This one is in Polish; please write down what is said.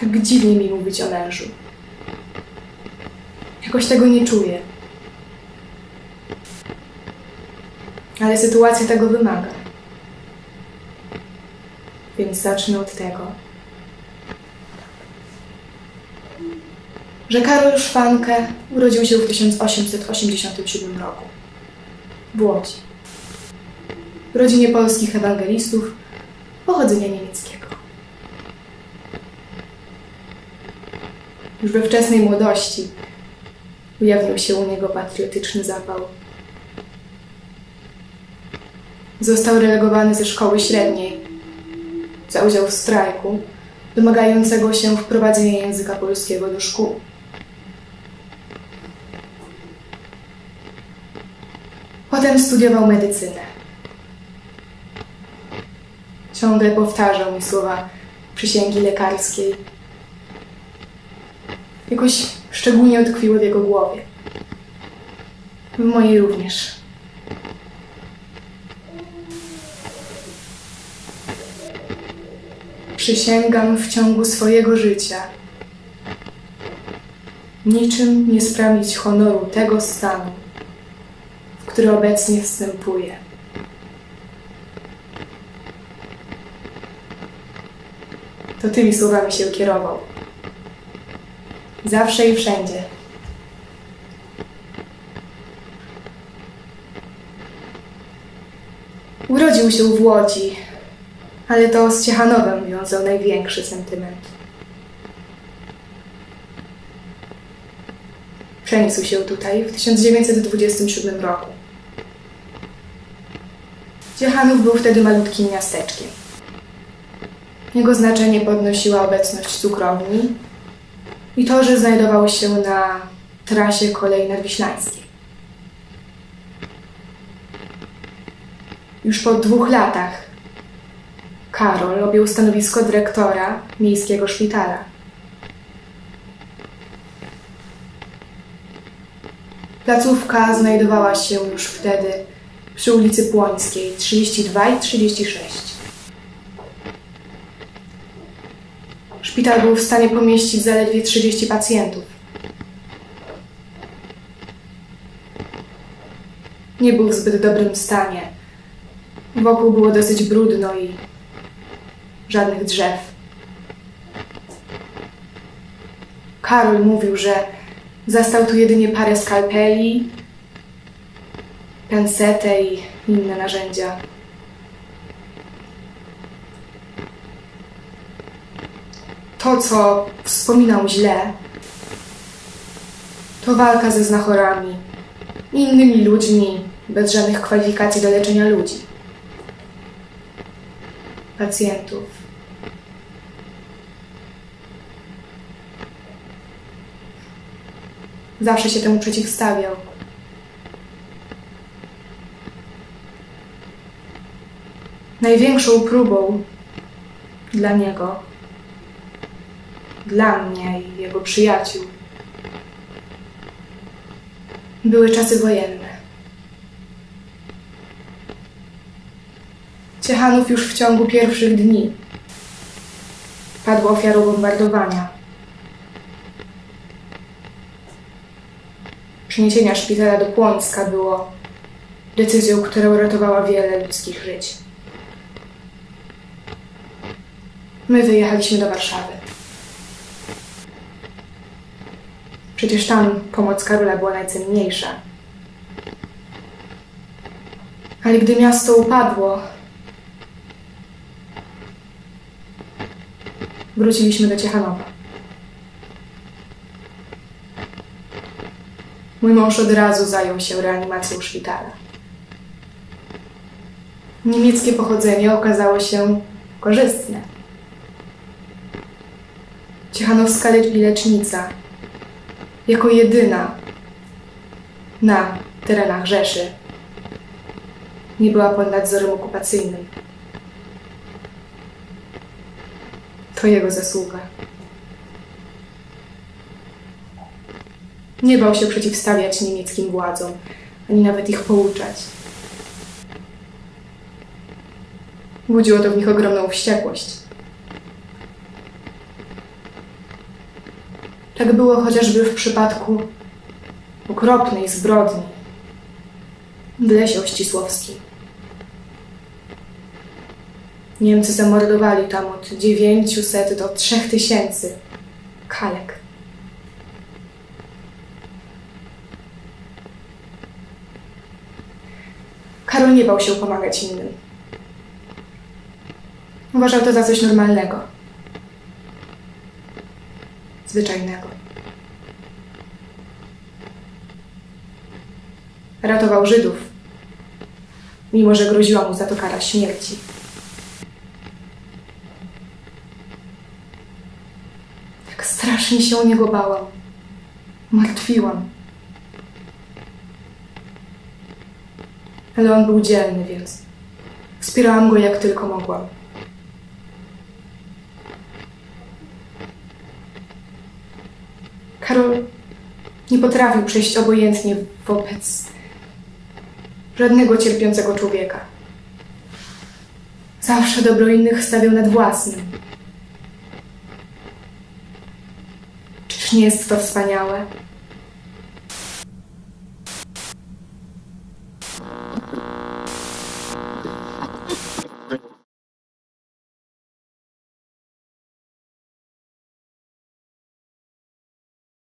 Tak dziwnie mi mówić o mężu. Jakoś tego nie czuję. Ale sytuacja tego wymaga. Więc zacznę od tego, że Karol Szwankę urodził się w 1887 roku w Łodzi. W rodzinie polskich ewangelistów pochodzenia niemieckiego. Już we wczesnej młodości ujawnił się u niego patriotyczny zapał. Został relegowany ze szkoły średniej za udział w strajku domagającego się wprowadzenia języka polskiego do szkół. Potem studiował medycynę. Ciągle powtarzał mi słowa przysięgi lekarskiej. Jakoś szczególnie utkwiły w jego głowie. W mojej również. Przysięgam w ciągu swojego życia niczym nie sprawić honoru tego stanu, w który obecnie wstępuję. To tymi słowami się kierował. Zawsze i wszędzie. Urodził się w Łodzi, ale to z Ciechanowem wiązał największy sentyment. Przeniósł się tutaj w 1927 roku. Ciechanów był wtedy malutkim miasteczkiem. Jego znaczenie podnosiła obecność cukrowni i to, że znajdował się na trasie kolei nadwiślańskiej. Już po dwóch latach Karol objął stanowisko dyrektora miejskiego szpitala. Placówka znajdowała się już wtedy przy ulicy Płońskiej 32 i 36. Szpital był w stanie pomieścić zaledwie 30 pacjentów. Nie był w zbyt dobrym stanie. Wokół było dosyć brudno i żadnych drzew. Karol mówił, że zastał tu jedynie parę skalpeli, pensetę i inne narzędzia. To, co wspominał źle, to walka ze znachorami, innymi ludźmi, bez żadnych kwalifikacji do leczenia ludzi, pacjentów. Zawsze się temu przeciwstawiał. Największą próbą dla niego, dla mnie i jego przyjaciół były czasy wojenne. Ciechanów już w ciągu pierwszych dni padł ofiarą bombardowania. Przeniesienia szpitala do Płońska było decyzją, która uratowała wiele ludzkich żyć. My wyjechaliśmy do Warszawy. Przecież tam pomoc Karola była najcenniejsza. Ale gdy miasto upadło, wróciliśmy do Ciechanowa. Mój mąż od razu zajął się reanimacją szpitala. Niemieckie pochodzenie okazało się korzystne. Ciechanowska lecznica, jako jedyna na terenach Rzeszy, nie była pod nadzorem okupacyjnym. To jego zasługa. Nie bał się przeciwstawiać niemieckim władzom, ani nawet ich pouczać. Budziło to w nich ogromną wściekłość. Tak było chociażby w przypadku okropnej zbrodni w lesie Ścisłowskim. Niemcy zamordowali tam od 900 do 3000 kalek. Karol nie bał się pomagać innym. Uważał to za coś normalnego, zwyczajnego. Ratował Żydów, mimo że groziła mu za to kara śmierci. Jak strasznie się o niego bałam. Martwiłam. Ale on był dzielny, więc wspierałam go jak tylko mogłam. Karol nie potrafił przejść obojętnie wobec żadnego cierpiącego człowieka. Zawsze dobro innych stawiał nad własnym. Czyż nie jest to wspaniałe?